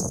you.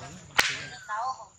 Buenas.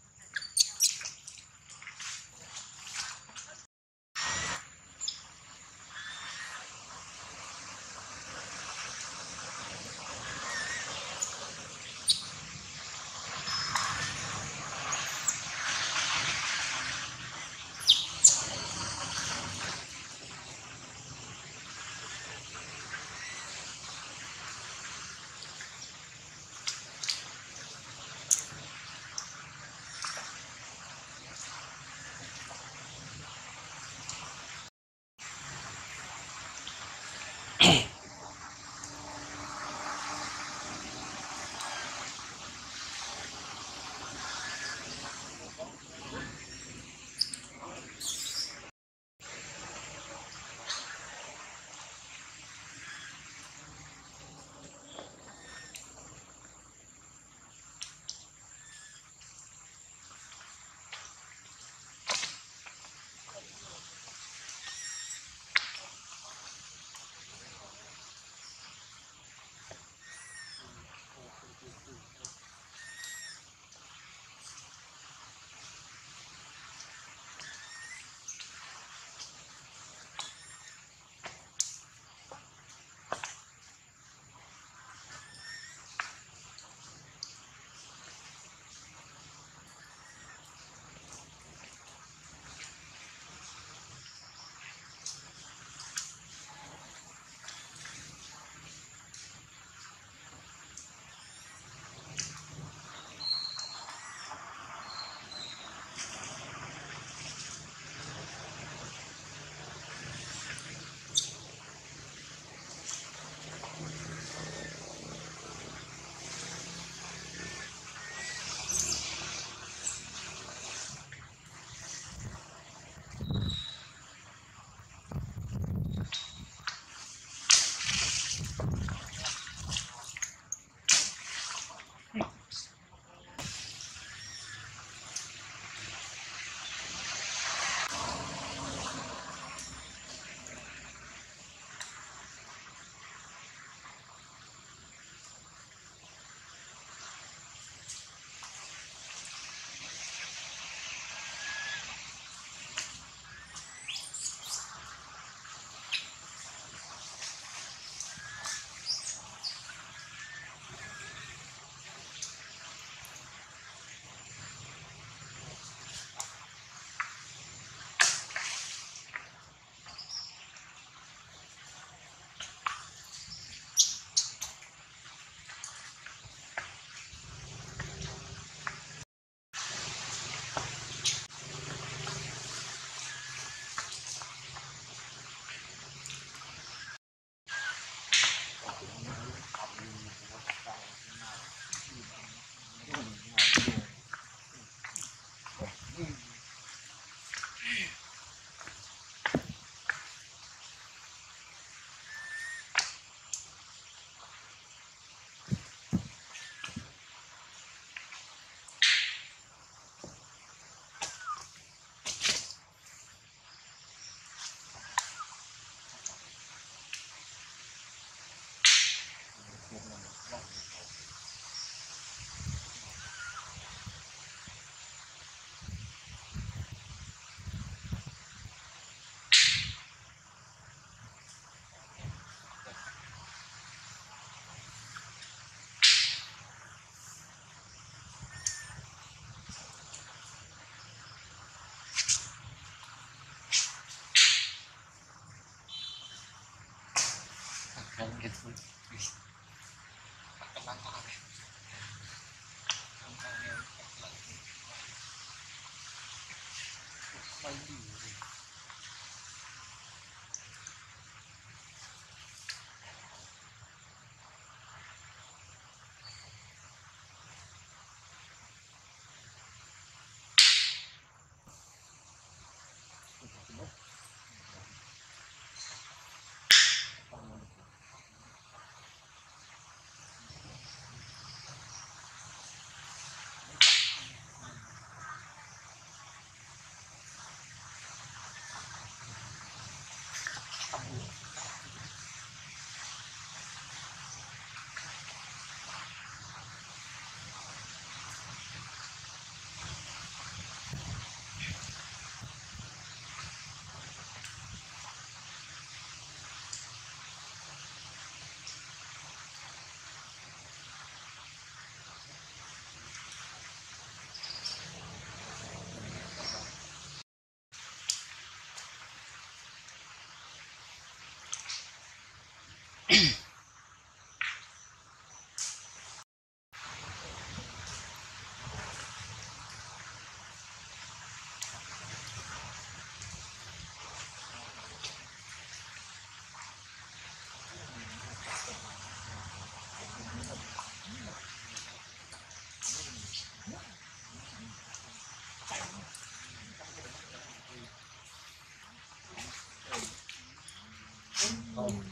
home.